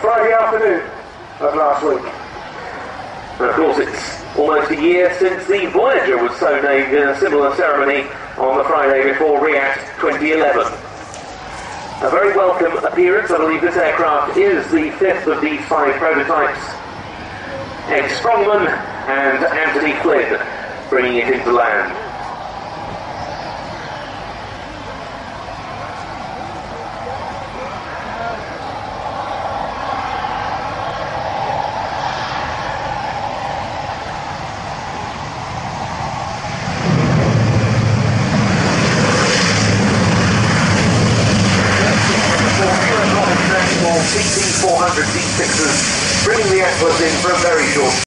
Friday afternoon of last week. And of course, it's almost a year since the Voyager was so named in a similar ceremony on the Friday before RIAT 2011. A very welcome appearance. I believe this aircraft is the fifth of these five prototypes. Ed Strongman and Anthony Flynn bringing it into land. These 400 V6s bringing the Atlas in for a very short